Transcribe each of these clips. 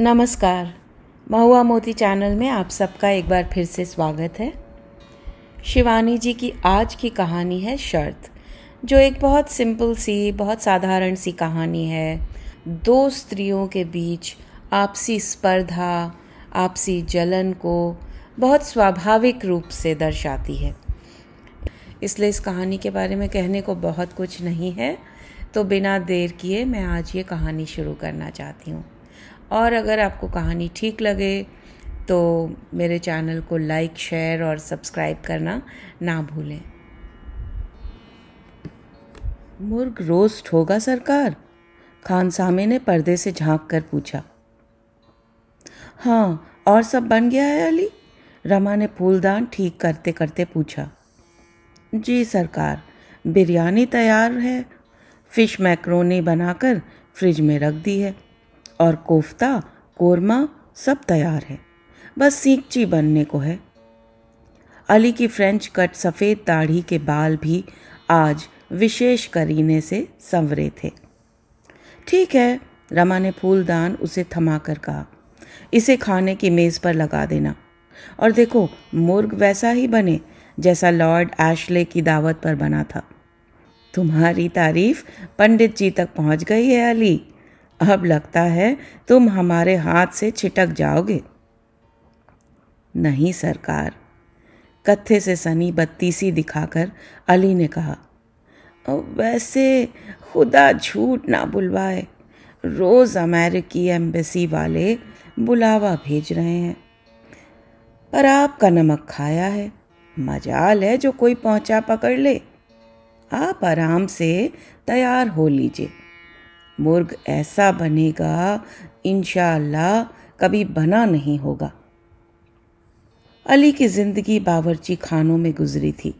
नमस्कार। महुआ मोती चैनल में आप सबका एक बार फिर से स्वागत है। शिवानी जी की आज की कहानी है शर्त, जो एक बहुत सिंपल सी, बहुत साधारण सी कहानी है। दो स्त्रियों के बीच आपसी स्पर्धा, आपसी जलन को बहुत स्वाभाविक रूप से दर्शाती है। इसलिए इस कहानी के बारे में कहने को बहुत कुछ नहीं है तो बिना देर किए मैं आज ये कहानी शुरू करना चाहती हूँ। और अगर आपको कहानी ठीक लगे तो मेरे चैनल को लाइक, शेयर और सब्सक्राइब करना ना भूलें। मुर्ग रोस्ट होगा सरकार? खान सामे ने पर्दे से झाँक कर पूछा। हाँ और सब बन गया है अली? रमा ने फूलदान ठीक करते करते पूछा। जी सरकार, बिरयानी तैयार है। फ़िश मैक्रोनी बनाकर फ्रिज में रख दी है। और कोफ्ता, कोरमा सब तैयार है। बस सीखची बनने को है। अली की फ्रेंच कट सफ़ेद दाढ़ी के बाल भी आज विशेष करीने से संवरे थे। ठीक है, रमा ने फूलदान उसे थमाकर कहा। इसे खाने की मेज़ पर लगा देना। और देखो, मुर्ग वैसा ही बने जैसा लॉर्ड एशले की दावत पर बना था। तुम्हारी तारीफ़ पंडित जी तक पहुँच गई है, अली। अब लगता है तुम हमारे हाथ से छिटक जाओगे। नहीं, सरकार। कत्थे से सनी बत्तीसी दिखाकर अली ने कहा वैसे खुदा झूठ ना बुलवाए। रोज अमेरिकी एम्बेसी वाले बुलावा भेज रहे हैं। पर आपका नमक खाया है। मजाल है जो कोई पहुँचा पकड़ ले। आप आराम से तैयार हो लीजिए। मुर्ग ऐसा बनेगा इनशाला कभी बना नहीं होगा। अली की ज़िंदगी बावर्ची खानों में गुजरी थी।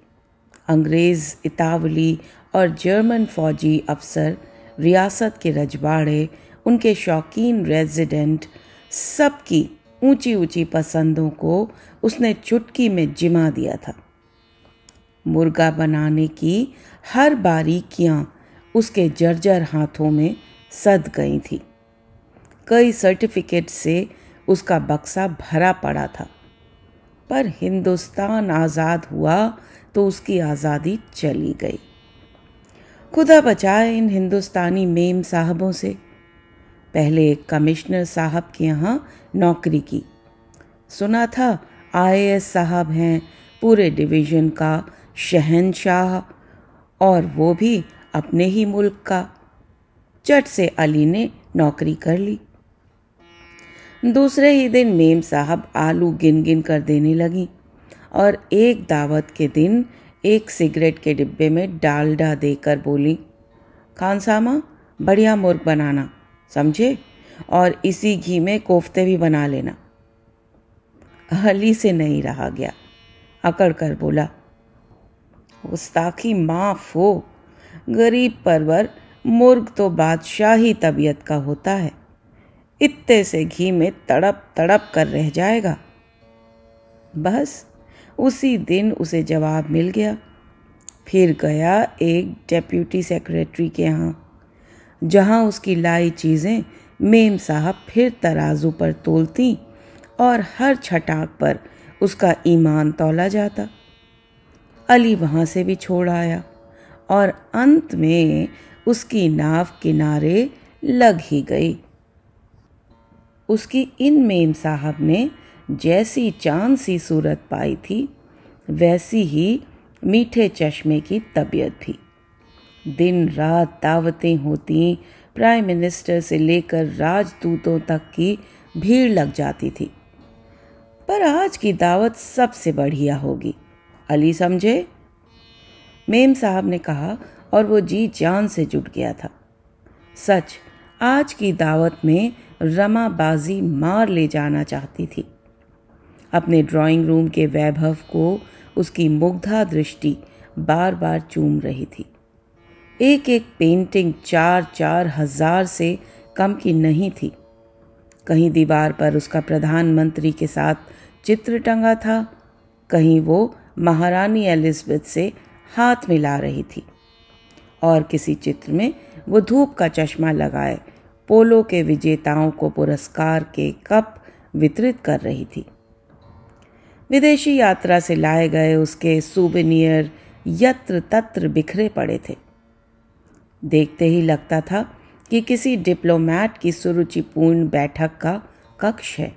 अंग्रेज़, इतावली और जर्मन फौजी अफसर, रियासत के रजवाड़े, उनके शौकीन रेजिडेंट, सबकी ऊँची ऊँची पसंदों को उसने चुटकी में जिमा दिया था। मुर्गा बनाने की हर बारीकियाँ उसके जर्जर हाथों में सद गई थी। कई सर्टिफिकेट से उसका बक्सा भरा पड़ा था। पर हिंदुस्तान आज़ाद हुआ तो उसकी आज़ादी चली गई। खुदा बचाए इन हिंदुस्तानी मेम साहबों से। पहले एक कमिश्नर साहब के यहाँ नौकरी की। सुना था, आईएएस साहब हैं, पूरे डिवीज़न का शहनशाह, और वो भी अपने ही मुल्क का। चट से अली ने नौकरी कर ली। दूसरे ही दिन मेम साहब आलू गिन गिन कर देने लगी और एक दावत के दिन एक सिगरेट के डिब्बे में डालडा देकर बोली खानसामा बढ़िया मुर्ग बनाना, समझे? और इसी घी में कोफ्ते भी बना लेना। अली से नहीं रहा गया। अकड़ कर बोला गुस्ताखी माफ़ हो गरीब परवर मुर्ग तो बादशाही तबीयत का होता है। इत्ते से घी में तड़प तड़प कर रह जाएगा। बस उसी दिन उसे जवाब मिल गया। फिर गया एक डेप्यूटी सेक्रेटरी के यहाँ, जहाँ उसकी लाई चीज़ें मेम साहब फिर तराजू पर तोलती और हर छटाक पर उसका ईमान तोला जाता। अली वहाँ से भी छोड़ आया। और अंत में उसकी नाव किनारे लग ही गई। उसकी इन मेम साहब ने जैसी चाँद सी सूरत पाई थी, वैसी ही मीठे चश्मे की तबीयत भी। दिन रात दावतें होती, प्राइम मिनिस्टर से लेकर राजदूतों तक की भीड़ लग जाती थी। पर आज की दावत सबसे बढ़िया होगी। अली समझे? मेम साहब ने कहा, और वो जी जान से जुट गया था। सच, आज की दावत में रमा बाजी मार ले जाना चाहती थी। अपने ड्राइंग रूम के वैभव को उसकी मुग्धा दृष्टि बार बार चूम रही थी। एक एक पेंटिंग चार चार हज़ार से कम की नहीं थी। कहीं दीवार पर उसका प्रधानमंत्री के साथ चित्र टंगा था, कहीं वो महारानी एलिजबेथ से हाथ मिला रही थी। और किसी चित्र में वो धूप का चश्मा लगाए, पोलो के विजेताओं को पुरस्कार के कप वितरित कर रही थी। विदेशी यात्रा से लाए गए उसके सुवेनियर यत्र तत्र बिखरे पड़े थे। देखते ही लगता था कि किसी डिप्लोमैट की सुरुचिपूर्ण बैठक का कक्ष है।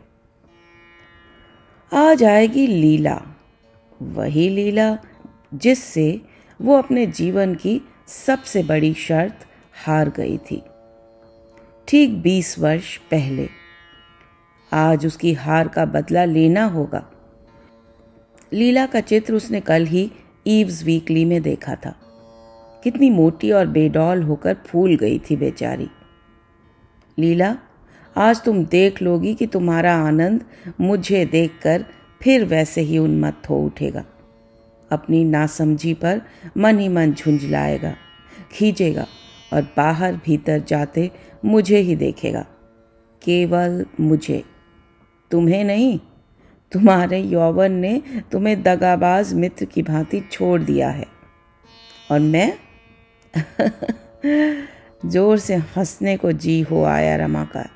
आ जाएगी लीला, वही लीला जिससे वो अपने जीवन की सबसे बड़ी शर्त हार गई थी। ठीक बीस वर्ष पहले, आज उसकी हार का बदला लेना होगा। लीला का चित्र उसने कल ही ईव्स वीकली में देखा था। कितनी मोटी और बेडौल होकर फूल गई थी बेचारी। लीला, आज तुम देख लोगी कि तुम्हारा आनंद मुझे देखकर फिर वैसे ही उन्मत्त हो उठेगा। अपनी नासमझी पर मन ही मन झुंझलाएगा, खींचेगा और बाहर भीतर जाते मुझे ही देखेगा। केवल मुझे। तुम्हें नहीं, तुम्हारे यौवन ने तुम्हें दगाबाज मित्र की भांति छोड़ दिया है। और मैं? ज़ोर से हंसने को जी हो आया रमा का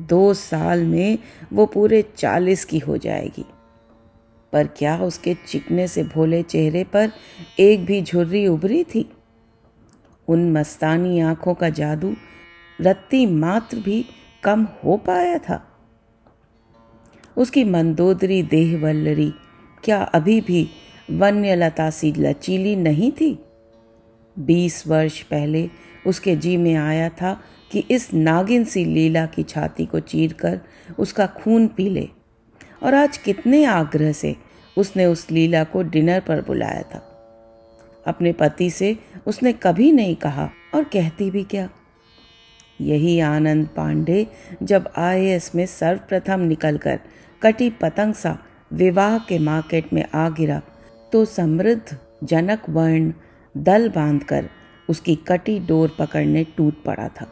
दो साल में वो पूरे चालीस की हो जाएगी। पर क्या उसके चिकने से भोले चेहरे पर एक भी झुर्री उभरी थी? उन मस्तानी आँखों का जादू रत्ती मात्र भी कम हो पाया था। उसकी मंदोदरी देह वल्लरी क्या अभी भी वन्यलता सी लचीली नहीं थी? बीस वर्ष पहले उसके जी में आया था कि इस नागिन सी लीला की छाती को चीरकर उसका खून पी ले। और आज कितने आग्रह से उसने उस लीला को डिनर पर बुलाया था। अपने पति से उसने कभी नहीं कहा और कहती भी क्या। यही आनंद पांडे जब आईएएस में सर्वप्रथम निकलकर कटी पतंग सा विवाह के मार्केट में आ गिरा तो समृद्ध जनक वर्ण दल बांधकर उसकी कटी डोर पकड़ने टूट पड़ा था।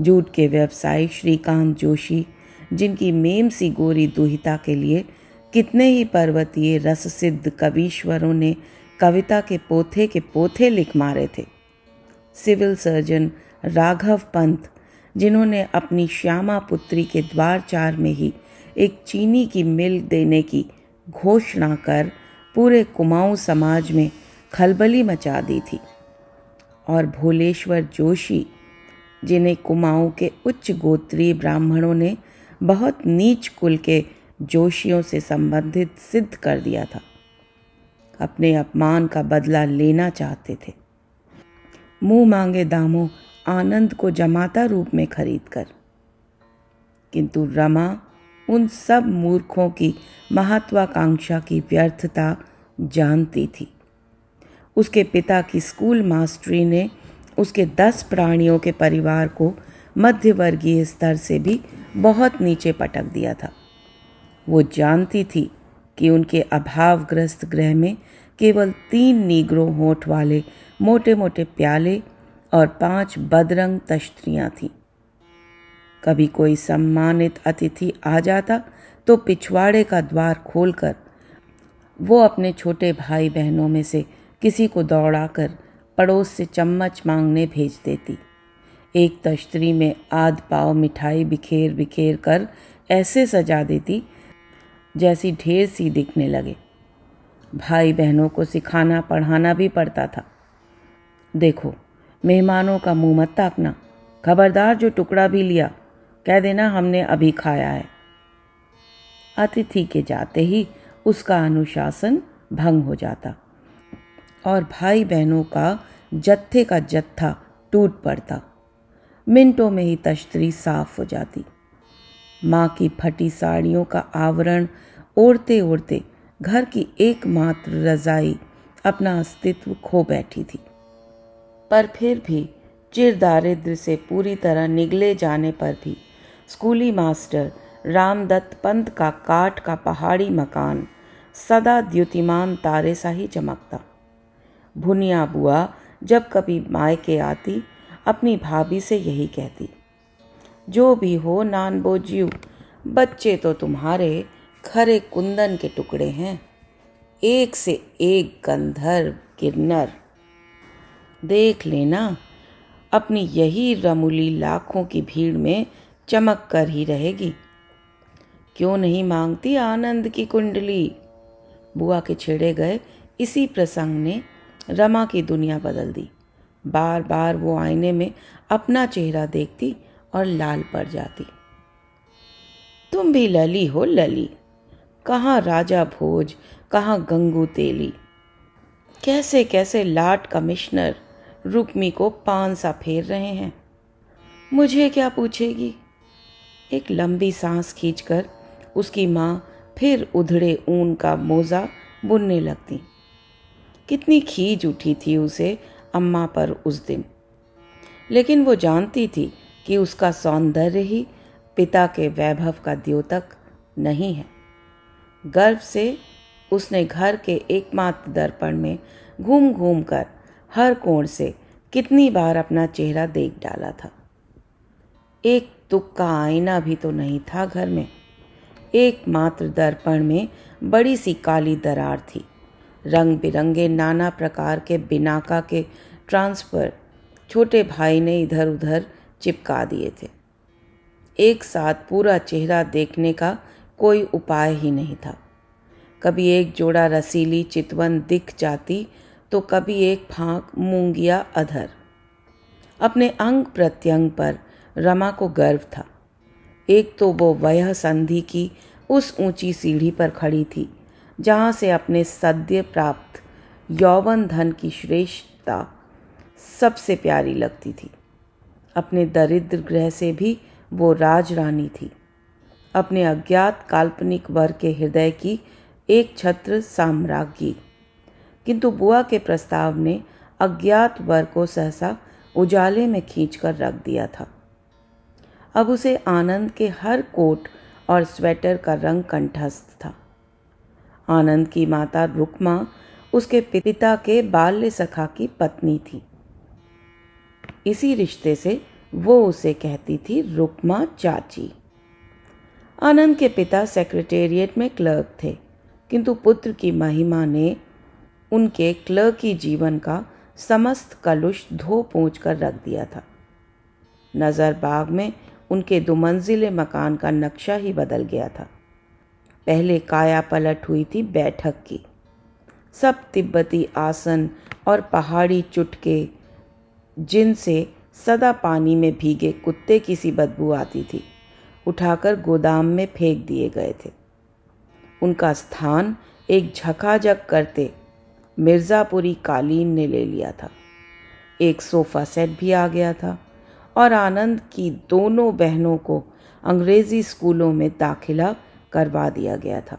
जूट के व्यवसायी श्रीकांत जोशी जिनकी मेम सी गोरी दुहिता के लिए कितने ही पर्वतीय रस सिद्ध कवीश्वरों ने कविता के पोथे के पोथे लिख मारे थे। सिविल सर्जन राघव पंत, जिन्होंने अपनी श्यामा पुत्री के द्वार चार में ही एक चीनी की मिल देने की घोषणा कर पूरे कुमाऊं समाज में खलबली मचा दी थी। और भोलेश्वर जोशी, जिन्हें कुमाऊं के उच्च गोत्रीय ब्राह्मणों ने बहुत नीच कुल के जोशियों से संबंधित सिद्ध कर दिया था। अपने अपमान का बदला लेना चाहते थे। मुँह मांगे दामों आनंद को जमाता रूप में खरीद कर किंतु रमा उन सब मूर्खों की महत्वाकांक्षा की व्यर्थता जानती थी। उसके पिता की स्कूल मास्टरी ने उसके दस प्राणियों के परिवार को मध्यवर्गीय स्तर से भी बहुत नीचे पटक दिया था। वो जानती थी कि उनके अभावग्रस्त ग्रह में केवल तीन नीग्रो होठ वाले मोटे मोटे प्याले और पाँच बदरंग तश्तरियाँ थीं। कभी कोई सम्मानित अतिथि आ जाता तो पिछवाड़े का द्वार खोलकर वो अपने छोटे भाई बहनों में से किसी को दौड़ाकर पड़ोस से चम्मच मांगने भेज देती। एक तश्तरी में आध पाव मिठाई बिखेर बिखेर कर ऐसे सजा देती, जैसी ढेर सी दिखने लगे। भाई बहनों को सिखाना, पढ़ाना भी पड़ता था। देखो, मेहमानों का मुँह मत ताकना। खबरदार जो टुकड़ा भी लिया, कह देना हमने अभी खाया है। अतिथि के जाते ही उसका अनुशासन भंग हो जाता और भाई बहनों का जत्थे का जत्था टूट पड़ता। मिनटों में ही तश्तरी साफ़ हो जाती। माँ की फटी साड़ियों का आवरण ओढ़ते ओढ़ते घर की एकमात्र रजाई अपना अस्तित्व खो बैठी थी। पर फिर भी चिर दारिद्र से पूरी तरह निगले जाने पर भी स्कूली मास्टर रामदत्त पंत का काठ का पहाड़ी मकान सदा द्युतिमान तारे सा ही चमकता। भुनिया बुआ जब कभी मायके आती अपनी भाभी से यही कहती, जो भी हो नान बोजियो बच्चे तो तुम्हारे खरे कुंदन के टुकड़े हैं। एक से एक गंधर्व किन्नर देख लेना, अपनी यही रमुली लाखों की भीड़ में चमक कर ही रहेगी। क्यों नहीं मांगती आनंद की कुंडली? बुआ के छेड़े गए, इसी प्रसंग ने रमा की दुनिया बदल दी। बार बार वो आईने में अपना चेहरा देखती और लाल पड़ जाती। तुम भी लली हो, लली। कहाँ राजा भोज, कहाँ गंगू तेली? कैसे कैसे लाट कमिश्नर रुक्मी को पान सा फेर रहे हैं? मुझे क्या पूछेगी? एक लंबी सांस खींचकर उसकी माँ फिर उधड़े ऊन का मोजा बुनने लगती। कितनी खींच उठी थी उसे अम्मा पर उस दिन। लेकिन वो जानती थी कि उसका सौंदर्य ही पिता के वैभव का द्योतक नहीं है। गर्व से उसने घर के एकमात्र दर्पण में घूम घूम कर हर कोण से कितनी बार अपना चेहरा देख डाला था। एक तुक का आईना भी तो नहीं था घर में। एकमात्र दर्पण में बड़ी सी काली दरार थी। रंग बिरंगे नाना प्रकार के बिनाका के ट्रांसफ़र छोटे भाई ने इधर उधर चिपका दिए थे। एक साथ पूरा चेहरा देखने का कोई उपाय ही नहीं था। कभी एक जोड़ा रसीली चितवन दिख जाती तो कभी एक फांक मूंगिया अधर। अपने अंग प्रत्यंग पर रमा को गर्व था। एक तो वो वह संधि की उस ऊँची सीढ़ी पर खड़ी थी जहाँ से अपने सद्य प्राप्त यौवन धन की श्रेष्ठता सबसे प्यारी लगती थी। अपने दरिद्र ग्रह से भी वो राज रानी थी। अपने अज्ञात काल्पनिक वर के हृदय की एक छत्र साम्राज्ञी। किंतु बुआ के प्रस्ताव ने अज्ञात वर को सहसा उजाले में खींचकर रख दिया था। अब उसे आनंद के हर कोट और स्वेटर का रंग कंठस्थ था। आनंद की माता रुक्मा उसके पिता के बाल्य सखा की पत्नी थी। इसी रिश्ते से वो उसे कहती थी रुक्मा चाची। आनंद के पिता सेक्रेटेरिएट में क्लर्क थे, किंतु पुत्र की महिमा ने उनके क्लर्की जीवन का समस्त कलुष धो पोंछ कर रख दिया था। नज़र बाग में उनके दो मंजिले मकान का नक्शा ही बदल गया था। पहले काया पलट हुई थी बैठक की। सब तिब्बती आसन और पहाड़ी चुटके, जिनसे सदा पानी में भीगे कुत्ते की सी बदबू आती थी, उठाकर गोदाम में फेंक दिए गए थे। उनका स्थान एक झकाझक करते मिर्ज़ापुरी कालीन ने ले लिया था। एक सोफ़ा सेट भी आ गया था और आनंद की दोनों बहनों को अंग्रेज़ी स्कूलों में दाखिला करवा दिया गया था।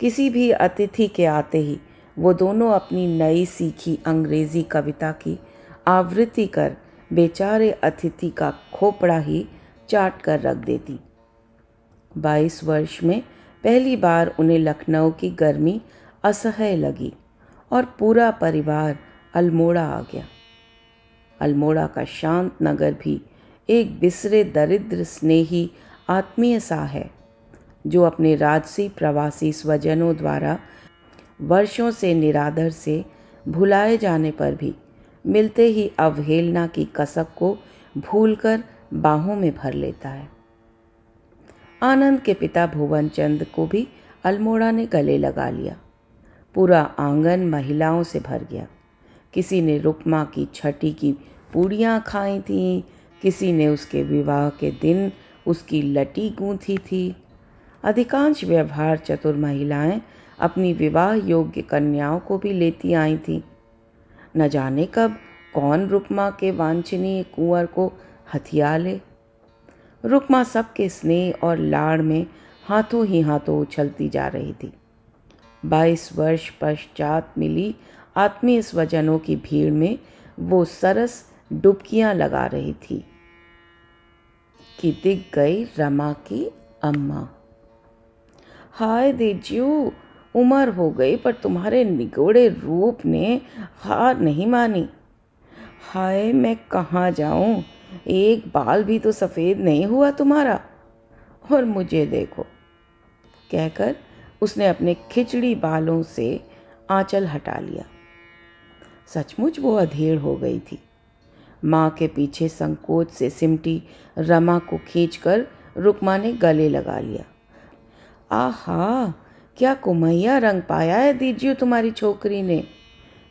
किसी भी अतिथि के आते ही वो दोनों अपनी नई सीखी अंग्रेज़ी कविता की आवृत्ति कर बेचारे अतिथि का खोपड़ा ही चाट कर रख देती। बाईस वर्ष में पहली बार उन्हें लखनऊ की गर्मी असह्य लगी और पूरा परिवार अल्मोड़ा आ गया। अल्मोड़ा का शांत नगर भी एक बिसरे दरिद्र स्नेही आत्मीय सा है। जो अपने राजसी प्रवासी स्वजनों द्वारा वर्षों से निरादर से भुलाए जाने पर भी मिलते ही अवहेलना की कसक को भूलकर बाहों में भर लेता है। आनंद के पिता भुवन चंद को भी अल्मोड़ा ने गले लगा लिया। पूरा आँगन महिलाओं से भर गया। किसी ने रुकमा की छठी की पूड़ियाँ खाई थीं, किसी ने उसके विवाह के दिन उसकी लटी गूंथी थी। अधिकांश व्यवहार चतुर महिलाएँ अपनी विवाह योग्य कन्याओं को भी लेती आई थीं। न जाने कब कौन रुकमा के वांछनीय कुंवर को हथिया ले। रुकमा सबके स्नेह और लाड़ में हाथों ही हाथों उछलती जा रही थी। बाईस वर्ष पश्चात मिली आत्मीय स्वजनों की भीड़ में वो सरस डुबकियाँ लगा रही थी कि दिख गई रमा की अम्मा। हाय दीजू उम्र हो गई पर तुम्हारे निगोड़े रूप ने हार नहीं मानी। हाय, मैं कहाँ जाऊँ? एक बाल भी तो सफ़ेद नहीं हुआ तुम्हारा। और मुझे देखो। कहकर उसने अपने खिचड़ी बालों से आंचल हटा लिया। सचमुच वो अधेड़ हो गई थी। माँ के पीछे संकोच से सिमटी रमा को खींचकर रुकमा ने गले लगा लिया। आहा, क्या कुमैया रंग पाया है दीजियो तुम्हारी छोकरी ने?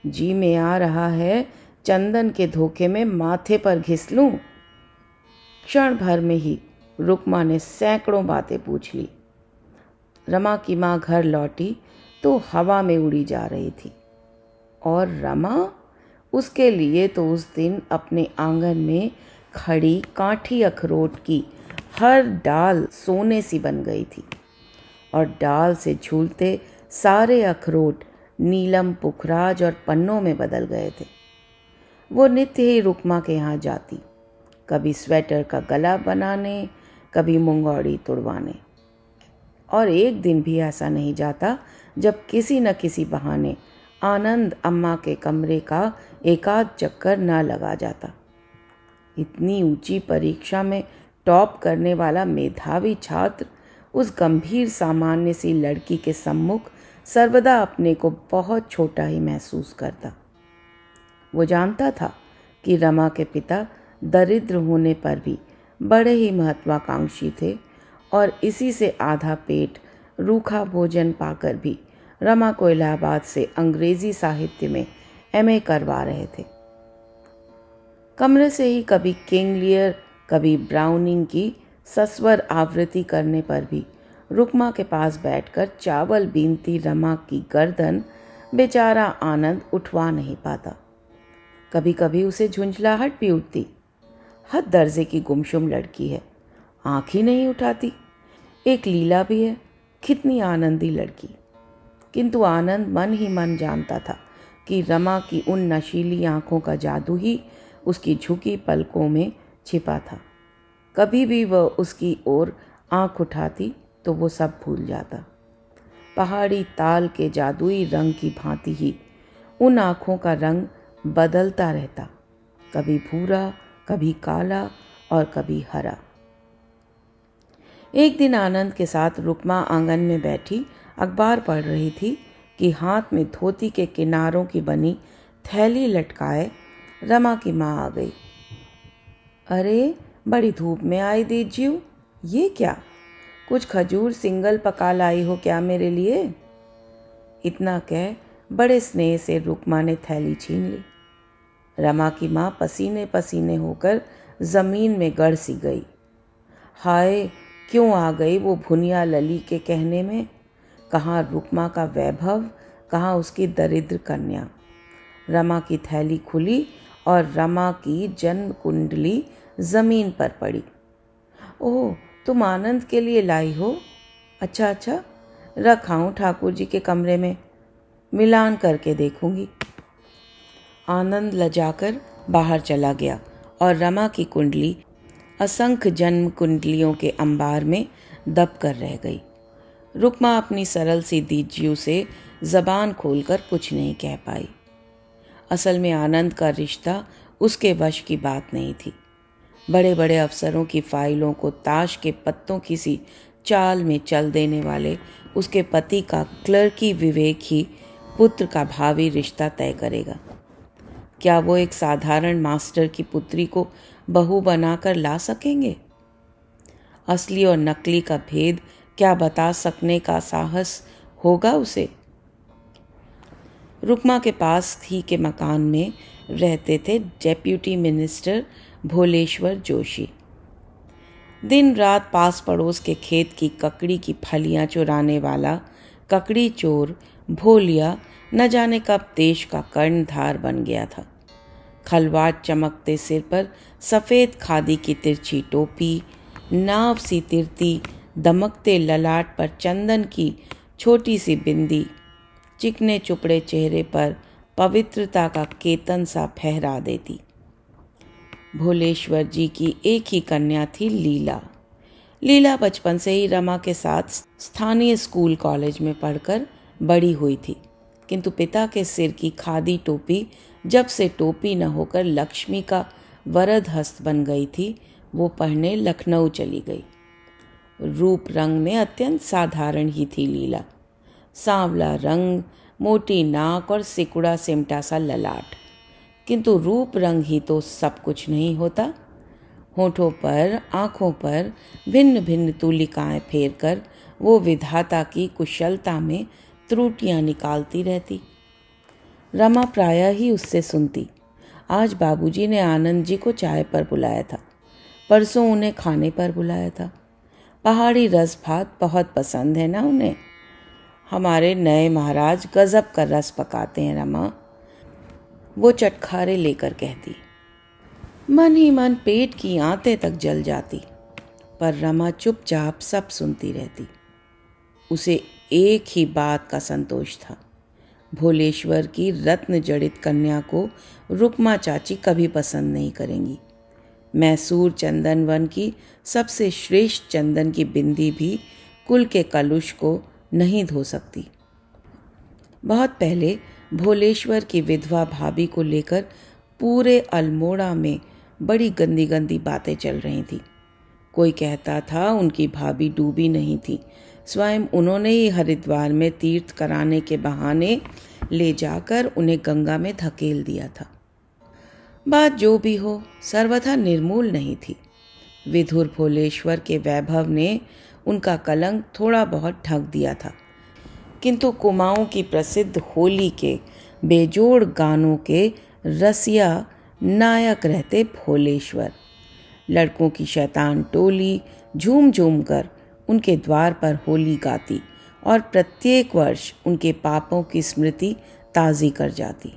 जी में आ रहा है, चंदन के धोखे में माथे पर घिस लूँ? क्षण भर में ही रुकमा ने सैकड़ों बातें पूछ ली। रमा की माँ घर लौटी तो हवा में उड़ी जा रही थी। और रमा? उसके लिए तो उस दिन अपने आँगन में खड़ी काठी अखरोट की हर डाल सोने सी बन गई थी। और डाल से झूलते सारे अखरोट नीलम, पुखराज और पन्नों में बदल गए थे। वो नित्य ही रुकमा के यहाँ जाती, कभी स्वेटर का गला बनाने, कभी मुंगौड़ी तुड़वाने। और एक दिन भी ऐसा नहीं जाता जब किसी न किसी बहाने आनंद अम्मा के कमरे का एकाध चक्कर न लगा जाता। इतनी ऊँची परीक्षा में टॉप करने वाला मेधावी छात्र उस गंभीर सामान्य सी लड़की के सम्मुख सर्वदा अपने को बहुत छोटा ही महसूस करता। वो जानता था कि रमा के पिता दरिद्र होने पर भी बड़े ही महत्वाकांक्षी थे और इसी से आधा पेट रूखा भोजन पाकर भी रमा को इलाहाबाद से अंग्रेज़ी साहित्य में एमए करवा रहे थे। कमरे से ही कभी किंग लियर कभी ब्राउनिंग की सस्वर आवृत्ति करने पर भी। रुकमा के पास बैठकर चावल बीनती रमा की गर्दन, बेचारा आनंद उठवा नहीं पाता। कभी कभी उसे झुंझलाहट भी उठती। हद दर्जे की गुमशुम लड़की है। आँख ही नहीं उठाती। एक लीला भी है। कितनी आनंदी लड़की। किंतु आनंद मन ही मन जानता था कि रमा की उन नशीली आँखों का जादू ही उसकी झुकी पलकों में छिपा था। कभी भी वह उसकी ओर आँख उठाती तो वो सब भूल जाता। पहाड़ी ताल के जादुई रंग की भांति ही उन आँखों का रंग बदलता रहता। कभी भूरा, कभी काला और कभी हरा। एक दिन आनंद के साथ रुकमा आँगन में बैठी अखबार पढ़ रही थी कि हाथ में धोती के किनारों की बनी थैली लटकाए रमा की माँ आ गई। अरे बड़ी धूप में आई दीजिए ये क्या? कुछ खजूर सिंगल पका लाई हो क्या मेरे लिए? इतना कह बड़े स्नेह से रुकमा ने थैली छीन ली। रमा की माँ पसीने पसीने होकर ज़मीन में गड़ सी गई। हाय, क्यों आ गई वो भुनिया लली के कहने में? कहाँ रुकमा का वैभव, कहाँ उसकी दरिद्र कन्या। रमा की थैली खुली और रमा की जन्म कुंडली ज़मीन पर पड़ी। ओह, तुम आनंद के लिए लाई हो? अच्छा अच्छा रखाऊं ठाकुर जी के कमरे में, मिलान करके देखूँगी। आनंद लजाकर बाहर चला गया और रमा की कुंडली असंख्य जन्म कुंडलियों के अंबार में दब कर रह गई। रुकमा अपनी सरल सी दीजियों से जबान खोलकर कुछ नहीं कह पाई। असल में आनंद का रिश्ता उसके वश की बात नहीं थी। बड़े बड़े अफसरों की फाइलों को ताश के पत्तों की सी चाल में चल देने वाले उसके पति का क्लर्की विवेक ही पुत्र का भावी रिश्ता तय करेगा। क्या वो एक साधारण मास्टर की पुत्री को बहू बनाकर ला सकेंगे? असली और नकली का भेद क्या बता सकने का साहस होगा उसे? रुकमा के पास ही के मकान में रहते थे डेप्यूटी मिनिस्टर भोलेश्वर जोशी। दिन रात पास पड़ोस के खेत की ककड़ी की फलियाँ चुराने वाला, ककड़ी चोर, भोलिया, न जाने कब देश का कर्णधार बन गया था। खलवाट चमकते सिर पर सफ़ेद खादी की तिरछी टोपी, नाव सी तिरती, दमकते ललाट पर चंदन की छोटी सी बिंदी, चिकने चुपड़े चेहरे पर पवित्रता का केतन सा फहरा देती। भोलेश्वर जी की एक ही कन्या थी लीला। लीला बचपन से ही रमा के साथ स्थानीय स्कूल कॉलेज में पढ़कर बड़ी हुई थी। किंतु पिता के सिर की खादी टोपी जब से टोपी न होकर लक्ष्मी का वरद हस्त बन गई थी, वो पढ़ने लखनऊ चली गई। रूप रंग में अत्यंत साधारण ही थी लीला। सांवला रंग, मोटी नाक और सिकुड़ा सिमटा सा ललाट। किंतु रूप रंग ही तो सब कुछ नहीं होता। होठों पर, आँखों पर भिन्न भिन्न तुलिकाएँ फेर कर वो विधाता की कुशलता में त्रुटियाँ निकालती रहती। रमा प्राय ही उससे सुनती। आज बाबूजी ने आनंद जी को चाय पर बुलाया था। परसों उन्हें खाने पर बुलाया था। पहाड़ी रस भात बहुत पसंद है ना उन्हें? हमारे नए महाराज गजब का रस पकाते हैं, रमा। वो चटखारे लेकर कहती, मन ही मन पेट की आंतें तक जल जाती, पर रमा चुपचाप सब सुनती रहती। उसे एक ही बात का संतोष था, भोलेश्वर की रत्न जड़ित कन्या को रुकमा चाची कभी पसंद नहीं करेंगी। मैसूर चंदन वन की सबसे श्रेष्ठ चंदन की बिंदी भी कुल के कलुष को नहीं धो सकती। बहुत पहले भोलेश्वर की विधवा भाभी को लेकर पूरे अल्मोड़ा में बड़ी गंदी गंदी बातें चल रही थी। कोई कहता था उनकी भाभी डूबी नहीं थी। स्वयं उन्होंने ही हरिद्वार में तीर्थ कराने के बहाने ले जाकर उन्हें गंगा में धकेल दिया था। बात जो भी हो, सर्वथा निर्मूल नहीं थी। विधुर भोलेश्वर के वैभव ने उनका कलंक थोड़ा बहुत ढक दिया था। किंतु कुमाऊं की प्रसिद्ध होली के बेजोड़ गानों के रसिया नायक रहते भोलेश्वर। लड़कों की शैतान टोली झूम झूम कर उनके द्वार पर होली गाती और प्रत्येक वर्ष उनके पापों की स्मृति ताज़ी कर जाती।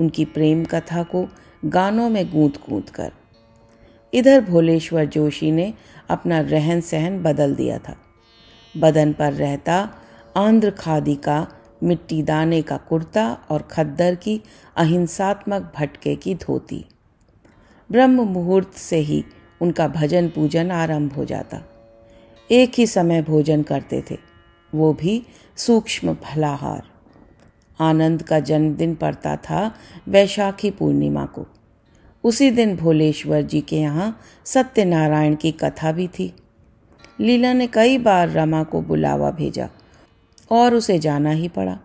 उनकी प्रेम कथा को गानों में गूंद गूंद कर। इधर भोलेश्वर जोशी ने अपना रहन सहन बदल दिया था। बदन पर रहता आंध्र खादी का, मिट्टी दाने का कुर्ता और खद्दर की अहिंसात्मक भटके की धोती। ब्रह्म मुहूर्त से ही उनका भजन पूजन आरंभ हो जाता। एक ही समय भोजन करते थे, वो भी सूक्ष्म फलाहार। आनंद का जन्मदिन पड़ता था वैशाखी पूर्णिमा को। उसी दिन भोलेश्वर जी के यहाँ सत्यनारायण की कथा भी थी। लीला ने कई बार रमा को बुलावा भेजा। और उसे जाना ही पड़ा।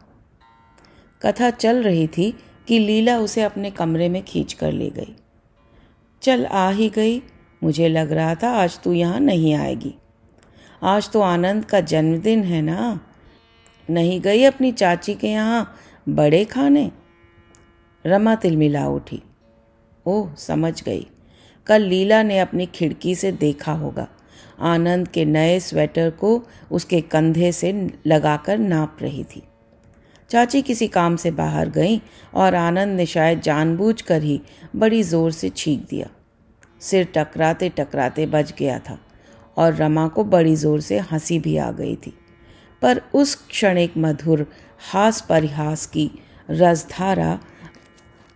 कथा चल रही थी कि लीला उसे अपने कमरे में खींच कर ले गई। चल आ ही गई। मुझे लग रहा था आज तू यहाँ नहीं आएगी। आज तो आनंद का जन्मदिन है ना? नहीं गई अपनी चाची के यहाँ बड़े खाने? रमा तिलमिला उठी। ओह, समझ गई। कल लीला ने अपनी खिड़की से देखा होगा। आनंद के नए स्वेटर को उसके कंधे से लगाकर नाप रही थी। चाची किसी काम से बाहर गई और आनंद ने शायद जानबूझकर ही बड़ी ज़ोर से छींक दिया। सिर टकराते टकराते बच गया था और रमा को बड़ी ज़ोर से हँसी भी आ गई थी। पर उस क्षण एक मधुर हास परिहास की रसधारा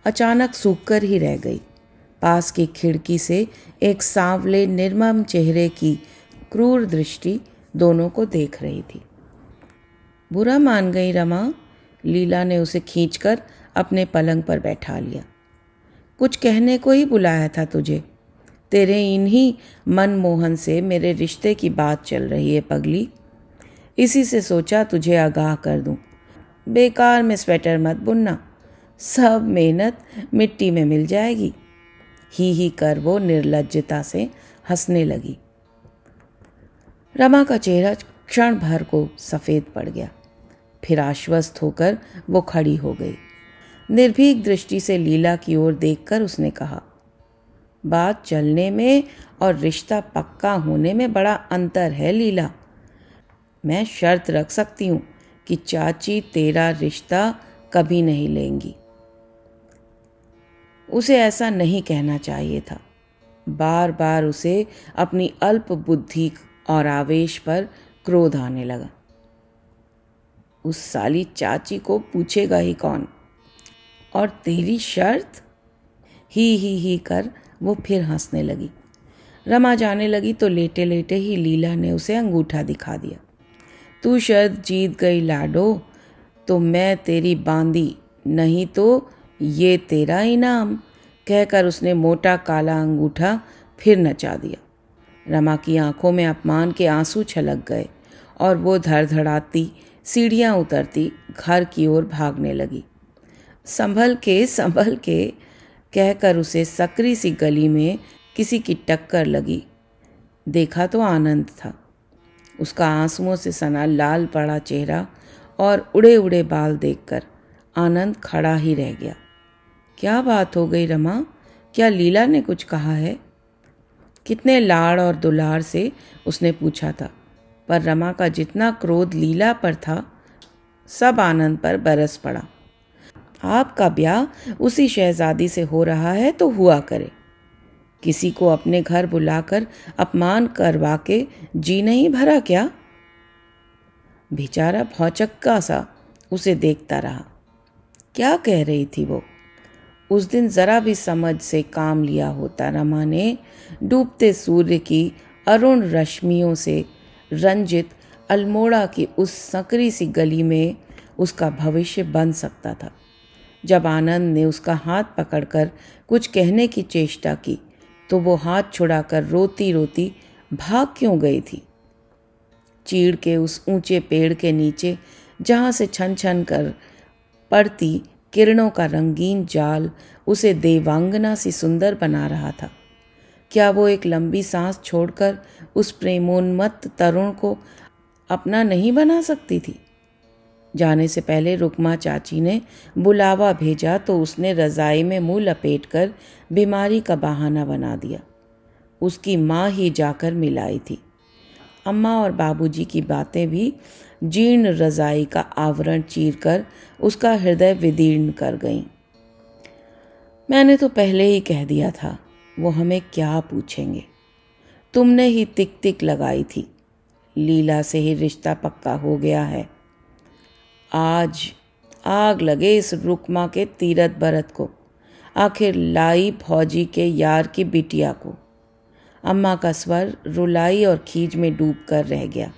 अचानक सूखकर ही रह गई। पास की खिड़की से एक सांवले निर्मम चेहरे की क्रूर दृष्टि दोनों को देख रही थी। बुरा मान गई रमा। लीला ने उसे खींचकर अपने पलंग पर बैठा लिया। कुछ कहने को ही बुलाया था तुझे। तेरे इन्हीं मनमोहन से मेरे रिश्ते की बात चल रही है, पगली। इसी से सोचा तुझे आगाह कर दूँ। बेकार में स्वेटर मत बुनना। सब मेहनत मिट्टी में मिल जाएगी। ही ही कर वो निर्लजता से हंसने लगी। रमा का चेहरा क्षण भर को सफ़ेद पड़ गया। फिर आश्वस्त होकर वो खड़ी हो गई। निर्भीक दृष्टि से लीला की ओर देखकर उसने कहा, बात चलने में और रिश्ता पक्का होने में बड़ा अंतर है लीला। मैं शर्त रख सकती हूँ कि चाची तेरा रिश्ता कभी नहीं लेंगी। उसे ऐसा नहीं कहना चाहिए था। बार बार उसे अपनी अल्प बुद्धि और आवेश पर क्रोध आने लगा। उस साली चाची को पूछेगा ही कौन? और तेरी शर्त? ही ही ही कर वो फिर हंसने लगी। रमा जाने लगी तो लेटे लेटे ही लीला ने उसे अंगूठा दिखा दिया। तू शर्त जीत गई लाडो तो मैं तेरी बांदी, नहीं तो ये तेरा इनाम, कहकर उसने मोटा काला अंगूठा फिर नचा दिया। रमा की आँखों में अपमान के आँसू छलक गए और वो धड़धड़ाती सीढ़ियाँ उतरती घर की ओर भागने लगी। संभल के संभल के, कहकर उसे सकरी सी गली में किसी की टक्कर लगी। देखा तो आनंद था। उसका आंसुओं से सना लाल पड़ा चेहरा और उड़े उड़े बाल देखकर आनंद खड़ा ही रह गया। क्या बात हो गई रमा? क्या लीला ने कुछ कहा है? कितने लाड़ और दुलार से उसने पूछा था, पर रमा का जितना क्रोध लीला पर था, सब आनंद पर बरस पड़ा। आपका ब्याह उसी शहजादी से हो रहा है तो हुआ करे। किसी को अपने घर बुलाकर अपमान करवा के जी नहीं भरा क्या? बेचारा भौचक्का सा उसे देखता रहा। क्या कह रही थी वो? उस दिन जरा भी समझ से काम लिया होता रमा ने डूबते सूर्य की अरुण रश्मियों से रंजित अल्मोड़ा की उस सकरी सी गली में उसका भविष्य बन सकता था। जब आनंद ने उसका हाथ पकड़कर कुछ कहने की चेष्टा की तो वो हाथ छुड़ाकर रोती रोती भाग क्यों गई थी? चीड़ के उस ऊँचे पेड़ के नीचे जहाँ से छन छन कर पड़ती किरणों का रंगीन जाल उसे देवांगना सी सुंदर बना रहा था। क्या वो एक लंबी सांस छोड़कर उस प्रेमोन्मत्त तरुण को अपना नहीं बना सकती थी? जाने से पहले रुकमा चाची ने बुलावा भेजा तो उसने रजाई में मुँह लपेट कर बीमारी का बहाना बना दिया। उसकी माँ ही जाकर मिलाई थी। अम्मा और बाबूजी की बातें भी जीर्ण रजाई का आवरण चीरकर उसका हृदय विदीर्ण कर गईं। मैंने तो पहले ही कह दिया था, वो हमें क्या पूछेंगे? तुमने ही तिक तिक लगाई थी। लीला से ही रिश्ता पक्का हो गया है। आज आग लगे इस रुकमा के तीरथ भरत को, आखिर लाई फौजी के यार की बिटिया को। अम्मा का स्वर रुलाई और खींच में डूब कर रह गया।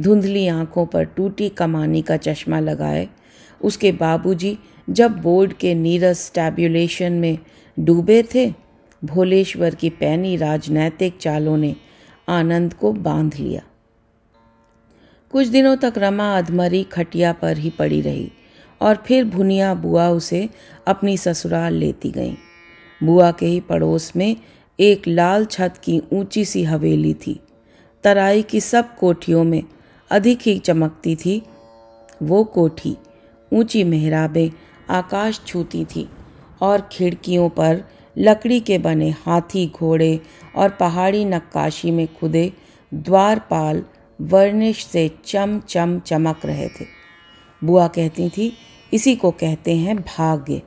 धुंधली आँखों पर टूटी कमानी का चश्मा लगाए उसके बाबूजी जब बोर्ड के नीरस टैब्यूलेशन में डूबे थे, भोलेश्वर की पैनी राजनैतिक चालों ने आनंद को बाँध लिया। कुछ दिनों तक रमा अधमरी खटिया पर ही पड़ी रही और फिर भुनिया बुआ उसे अपनी ससुराल लेती गई। बुआ के ही पड़ोस में एक लाल छत की ऊँची सी हवेली थी। तराई की सब कोठियों में अधिक ही चमकती थी। वो कोठी ऊँची मेहराबें आकाश छूती थी और खिड़कियों पर लकड़ी के बने हाथी घोड़े और पहाड़ी नक्काशी में खुदे द्वारपाल वर्निश से चम चम चमक रहे थे। बुआ कहती थी, इसी को कहते हैं भाग्य।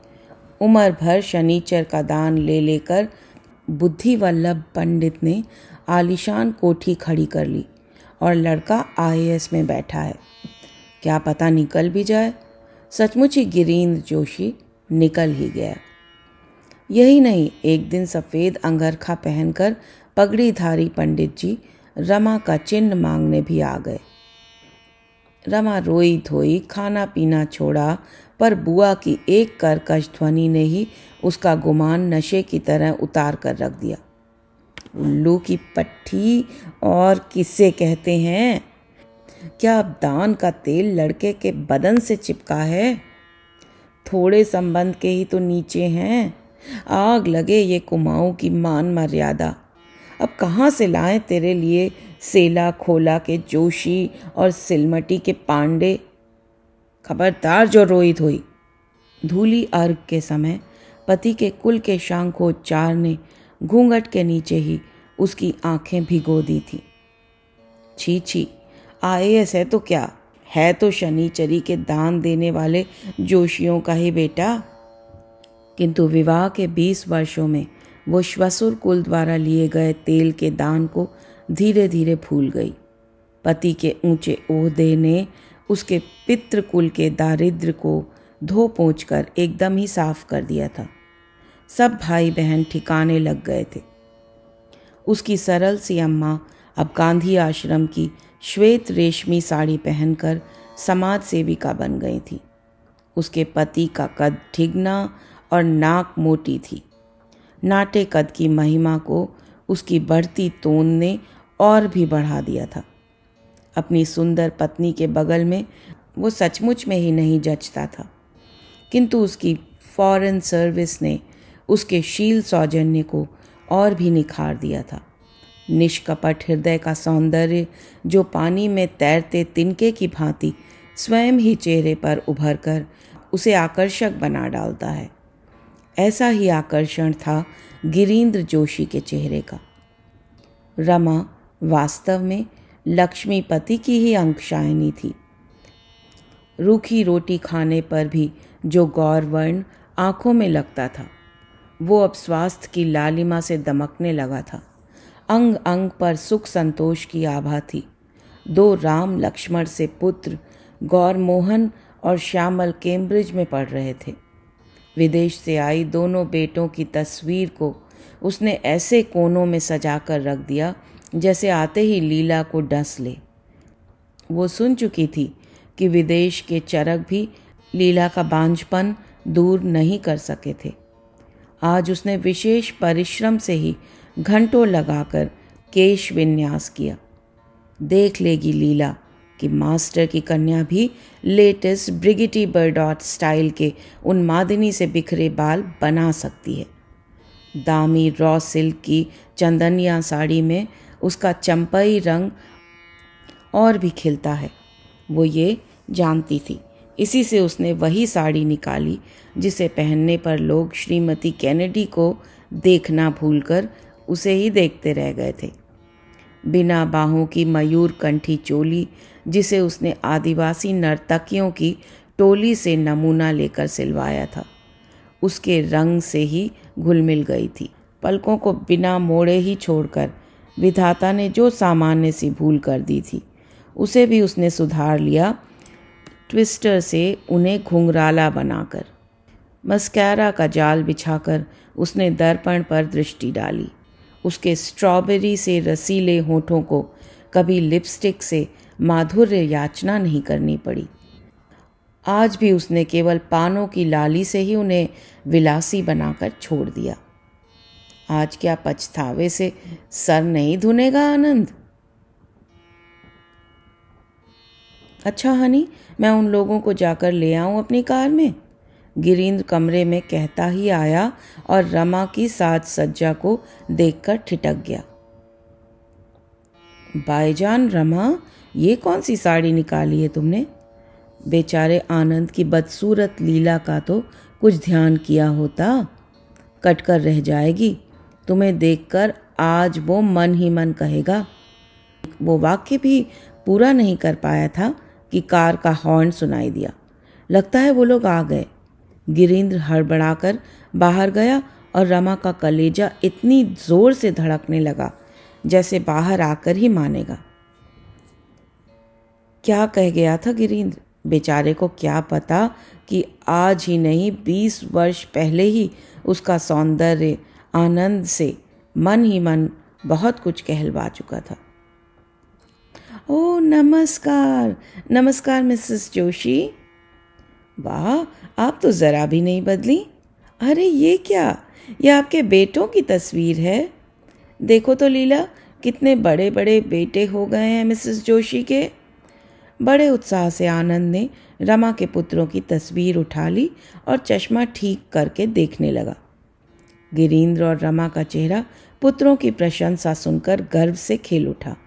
उम्र भर शनिचर का दान ले लेकर बुद्धि वल्लभ पंडित ने आलिशान कोठी खड़ी कर ली और लड़का आईएएस में बैठा है। क्या पता निकल भी जाए। सचमुच ही गिरीन्द्र जोशी निकल ही गया। यही नहीं, एक दिन सफ़ेद अंगरखा पहनकर पगड़ीधारी पंडित जी रमा का चिन्ह मांगने भी आ गए। रमा रोई धोई खाना पीना छोड़ा, पर बुआ की एक कर्कश ध्वनि ने ही उसका गुमान नशे की तरह उतार कर रख दिया। उल्लू की पट्टी और किससे कहते हैं, क्या अब दान का तेल लड़के के बदन से चिपका है? थोड़े संबंध के ही तो नीचे हैं। आग लगे ये कुमाऊं की मान मर्यादा। अब कहाँ से लाएँ तेरे लिए सेला खोला के जोशी और सिलमटी के पांडे? खबरदार जो रोई धोई। धूली अर्घ के समय पति के कुल के शांखोच्चार ने घूंघट के नीचे ही उसकी आँखें भिगो दी थी। छी छी, आईएएस है तो क्या? है तो शनिचरी के दान देने वाले जोशियों का ही बेटा। किंतु विवाह के बीस वर्षों में वो श्वसुर कुल द्वारा लिए गए तेल के दान को धीरे धीरे भूल गई। पति के ऊँचे ओहदे ने उसके पितृकुल के दारिद्र को धो पोंछ कर एकदम ही साफ़ कर दिया था। सब भाई बहन ठिकाने लग गए थे। उसकी सरल सी अम्मा अब गांधी आश्रम की श्वेत रेशमी साड़ी पहनकर समाज सेविका बन गई थी। उसके पति का कद ठिगना और नाक मोटी थी। नाटे कद की महिमा को उसकी बढ़ती तोन ने और भी बढ़ा दिया था। अपनी सुंदर पत्नी के बगल में वो सचमुच में ही नहीं जचता था। किंतु उसकी फॉरेन सर्विस ने उसके शील सौजन्य को और भी निखार दिया था। निष्कपट हृदय का सौंदर्य जो पानी में तैरते तिनके की भांति स्वयं ही चेहरे पर उभर कर उसे आकर्षक बना डालता है। ऐसा ही आकर्षण था गिरीन्द्र जोशी के चेहरे का। रमा वास्तव में लक्ष्मीपति की ही अंकशायनी थी। रूखी रोटी खाने पर भी जो गौरवर्ण आँखों में लगता था। वो अब स्वास्थ्य की लालिमा से दमकने लगा था। अंग अंग पर सुख संतोष की आभा थी। दो राम लक्ष्मण से पुत्र गौर मोहन और श्यामल कैम्ब्रिज में पढ़ रहे थे। विदेश से आई दोनों बेटों की तस्वीर को उसने ऐसे कोनों में सजा कर रख दिया, जैसे आते ही लीला को डस ले। वो सुन चुकी थी कि विदेश के चरक भी लीला का बांझपन दूर नहीं कर सके थे। आज उसने विशेष परिश्रम से ही घंटों लगाकर केश विन्यास किया। देख लेगी लीला कि मास्टर की कन्या भी लेटेस्ट ब्रिगिटी बर्डॉट स्टाइल के उन मादिनी से बिखरे बाल बना सकती है। दामी रॉ सिल्क की चंदनिया साड़ी में उसका चंपई रंग और भी खिलता है। वो ये जानती थी। इसी से उसने वही साड़ी निकाली, जिसे पहनने पर लोग श्रीमती कैनेडी को देखना भूलकर उसे ही देखते रह गए थे। बिना बाहों की मयूर कंठी चोली, जिसे उसने आदिवासी नर्तकियों की टोली से नमूना लेकर सिलवाया था, उसके रंग से ही घुल मिल गई थी। पलकों को बिना मोड़े ही छोड़कर विधाता ने जो सामान्य सी भूल कर दी थी, उसे भी उसने सुधार लिया ट्विस्टर से उन्हें घुंघराला बनाकर, मस्कैरा का जाल बिछाकर उसने दर्पण पर दृष्टि डाली। उसके स्ट्रॉबेरी से रसीले होठों को कभी लिपस्टिक से माधुर्य याचना नहीं करनी पड़ी। आज भी उसने केवल पानों की लाली से ही उन्हें विलासी बनाकर छोड़ दिया। आज क्या पछतावे से सर नहीं धुनेगा आनंद? अच्छा हनी मैं उन लोगों को जाकर ले आऊँ अपनी कार में? गिरीन्द्र कमरे में कहता ही आया और रमा की साज सज्जा को देखकर ठिटक गया। भाईजान रमा, ये कौन सी साड़ी निकाली है तुमने? बेचारे आनंद की बदसूरत लीला का तो कुछ ध्यान किया होता। कटकर रह जाएगी। तुम्हें देखकर आज वो मन ही मन कहेगा। वो वाक्य भी पूरा नहीं कर पाया था। कि कार का हॉर्न सुनाई दिया। लगता है वो लोग आ गए। गिरीन्द्र हड़बड़ाकर बाहर गया और रमा का कलेजा इतनी ज़ोर से धड़कने लगा, जैसे बाहर आकर ही मानेगा। क्या कह गया था गिरीन्द्र बेचारे को क्या पता कि आज ही नहीं, बीस वर्ष पहले ही उसका सौंदर्य आनंद से मन ही मन बहुत कुछ कहलवा चुका था। ओ नमस्कार। नमस्कार, मिसेस जोशी। वाह, आप तो ज़रा भी नहीं बदली। अरे, ये क्या? ये आपके बेटों की तस्वीर है? देखो तो लीला, कितने बड़े बड़े बेटे हो गए हैं मिसेस जोशी के। बड़े उत्साह से आनंद ने रमा के पुत्रों की तस्वीर उठा ली और चश्मा ठीक करके देखने लगा। गिरीन्द्र और रमा का चेहरा पुत्रों की प्रशंसा सुनकर गर्व से खिल उठा।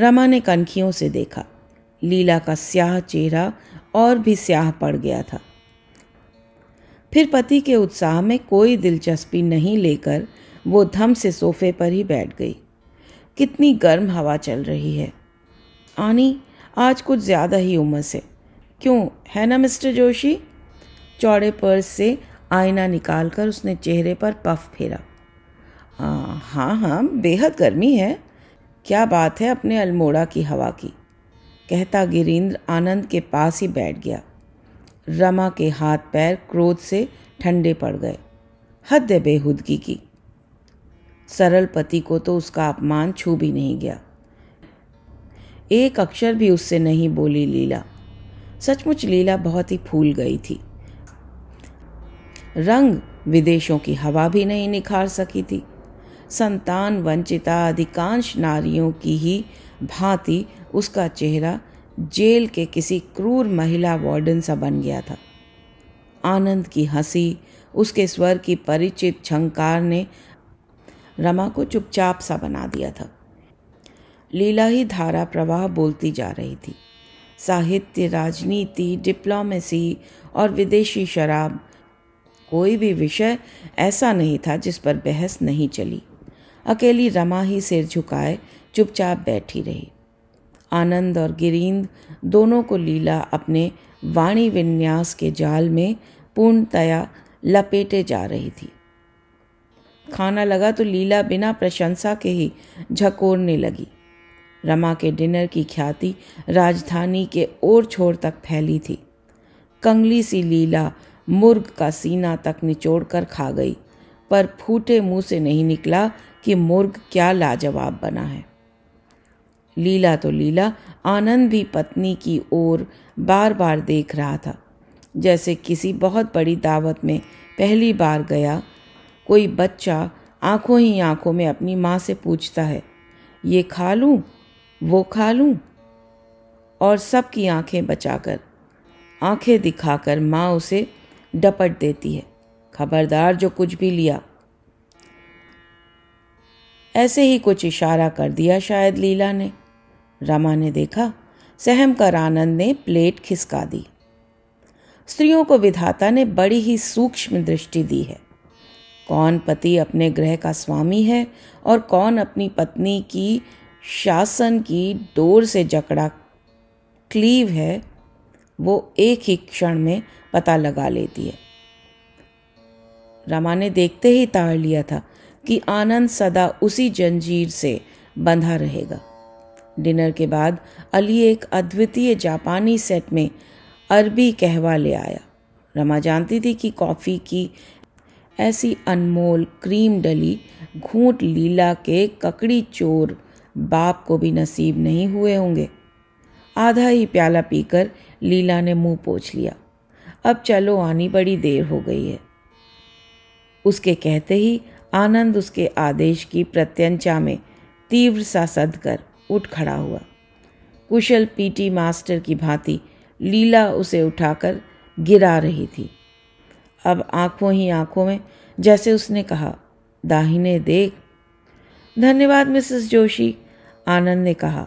रमा ने कनखियों से देखा। लीला का स्याह चेहरा और भी स्याह पड़ गया था। फिर पति के उत्साह में कोई दिलचस्पी नहीं लेकर वो धम से सोफे पर ही बैठ गई। कितनी गर्म हवा चल रही है। आनी, आज कुछ ज़्यादा ही उमस है। क्यों? है ना, मिस्टर जोशी? चौड़े पर्स से आईना निकालकर उसने चेहरे पर पफ फेरा। हाँ हाँ बेहद गर्मी है। क्या बात है अपने अल्मोड़ा की हवा की? कहता गिरीन्द्र आनंद के पास ही बैठ गया। रमा के हाथ पैर क्रोध से ठंडे पड़ गए। हद बेहुदगी की। सरल पति को तो उसका अपमान छू भी नहीं गया। एक अक्षर भी उससे नहीं बोली लीला। सचमुच लीला बहुत ही फूल गई थी। रंग विदेशों की हवा भी नहीं निखार सकी थी। संतान वंचिता अधिकांश नारियों की ही भांति उसका चेहरा जेल के किसी क्रूर महिला वार्डन सा बन गया था। आनंद की हँसी, उसके स्वर की परिचित झंकार ने रमा को चुपचाप सा बना दिया था। लीला ही धारा प्रवाह बोलती जा रही थी। साहित्य, राजनीति, डिप्लोमेसी और विदेशी शराब, कोई भी विषय ऐसा नहीं था जिस पर बहस नहीं चली। अकेली रमा ही सिर झुकाए, चुपचाप बैठी रही। आनंद और गिरींद दोनों को लीला अपने वाणी विन्यास के जाल में पूर्णतया लपेटे जा रही थी। खाना लगा तो लीला बिना प्रशंसा के ही झकोरने लगी। रमा के डिनर की ख्याति राजधानी के ओर छोर तक फैली थी। कंगली सी लीला मुर्ग का सीना तक निचोड़ कर खा गई, पर फूटे मुँह से नहीं निकला कि मुर्ग क्या लाजवाब बना है। लीला तो लीला, आनंद भी पत्नी की ओर बार बार देख रहा था। जैसे किसी बहुत बड़ी दावत में पहली बार गया, कोई बच्चा आँखों ही आँखों में अपनी माँ से पूछता है, ये खा लूँ? वो खा लूँ? और सबकी आँखें बचाकर, आँखें दिखाकर माँ उसे डपट देती है। खबरदार जो कुछ भी लिया ऐसे ही कुछ इशारा कर दिया शायद लीला ने। रमा ने देखा सहम कर आनंद ने प्लेट खिसका दी। स्त्रियों को विधाता ने बड़ी ही सूक्ष्म दृष्टि दी है। कौन पति अपने ग्रह का स्वामी है और कौन अपनी पत्नी की शासन की डोर से जकड़ा क्लीव है, वो एक ही क्षण में पता लगा लेती है। रमा ने देखते ही ताड़ लिया था। कि आनंद सदा उसी जंजीर से बंधा रहेगा। डिनर के बाद अली एक अद्वितीय जापानी सेट में अरबी कहवा ले आया। रमा जानती थी कि कॉफ़ी की ऐसी अनमोल क्रीम डली घूट लीला के ककड़ी चोर बाप को भी नसीब नहीं हुए होंगे। आधा ही प्याला पीकर लीला ने मुँह पोछ लिया। अब चलो आनी बड़ी देर हो गई है। उसके कहते ही आनंद उसके आदेश की प्रत्यंचा में तीव्र सा सद कर उठ खड़ा हुआ। कुशल पीटी मास्टर की भांति लीला उसे उठाकर गिरा रही थी। अब आँखों ही आँखों में जैसे उसने कहा, दाहिने देख। धन्यवाद, मिसेस जोशी। आनंद ने कहा,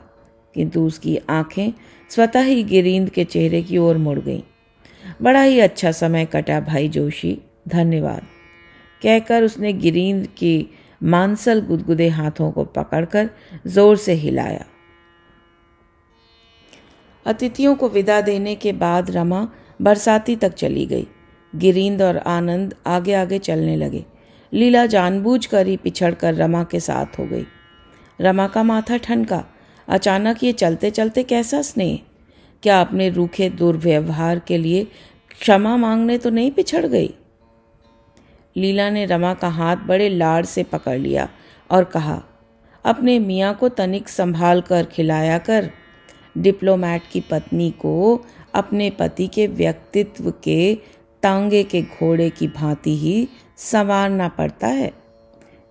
किंतु उसकी आँखें स्वतः ही गिरींद के चेहरे की ओर मुड़ गईं। बड़ा ही अच्छा समय कटा भाई जोशी। धन्यवाद। कहकर उसने गिरींद की मांसल गुदगुदे हाथों को पकड़कर ज़ोर से हिलाया। अतिथियों को विदा देने के बाद रमा बरसाती तक चली गई। गिरींद और आनंद आगे आगे चलने लगे। लीला जानबूझकर ही पिछड़कर रमा के साथ हो गई। रमा का माथा ठनका। अचानक ये चलते चलते कैसा स्नेह? क्या अपने रूखे दुर्व्यवहार के लिए क्षमा मांगने तो नहीं पिछड़ गई? लीला ने रमा का हाथ बड़े लाड़ से पकड़ लिया और कहा, अपने मियाँ को तनिक संभाल कर खिलाया कर। डिप्लोमैट की पत्नी को अपने पति के व्यक्तित्व के तांगे के घोड़े की भांति ही संवारना पड़ता है।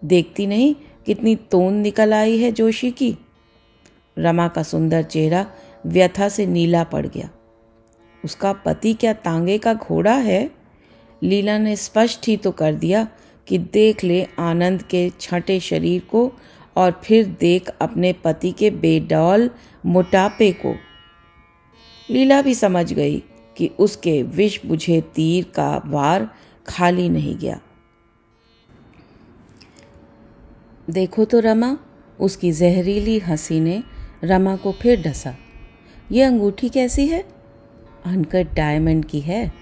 देखती नहीं कितनी तोन निकल आई है जोशी की? रमा का सुंदर चेहरा व्यथा से नीला पड़ गया। उसका पति क्या तांगे का घोड़ा है? लीला ने स्पष्ट ही तो कर दिया कि देख ले आनंद के छठे शरीर को और फिर देख अपने पति के बेडौल मोटापे को। लीला भी समझ गई कि उसके विष बुझे तीर का वार खाली नहीं गया। देखो तो रमा, उसकी जहरीली हँसी ने रमा को फिर ढसा ये अंगूठी कैसी है? अनकट डायमंड की है।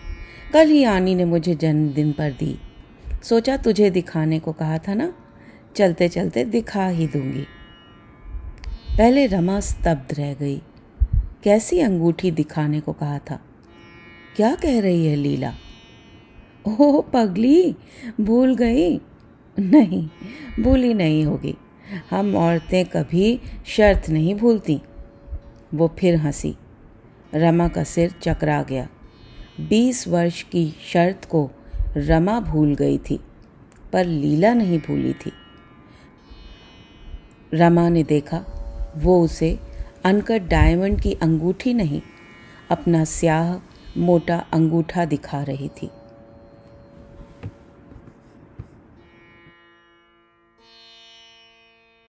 कल ही आनी ने मुझे जन्मदिन पर दी। सोचा तुझे दिखाने को कहा था ना? चलते चलते दिखा ही दूँगी। पहले रमा स्तब्ध रह गई। कैसी अंगूठी दिखाने को कहा था? क्या कह रही है लीला? ओह पगली, भूल गई। नहीं, भूली नहीं होगी। हम औरतें कभी शर्त नहीं भूलती। वो फिर हँसी। रमा का सिर चकरा गया। बीस वर्ष की शर्त को रमा भूल गई थी, पर लीला नहीं भूली थी। रमा ने देखा, वो उसे अनकट डायमंड की अंगूठी नहीं, अपना स्याह मोटा अंगूठा दिखा रही थी।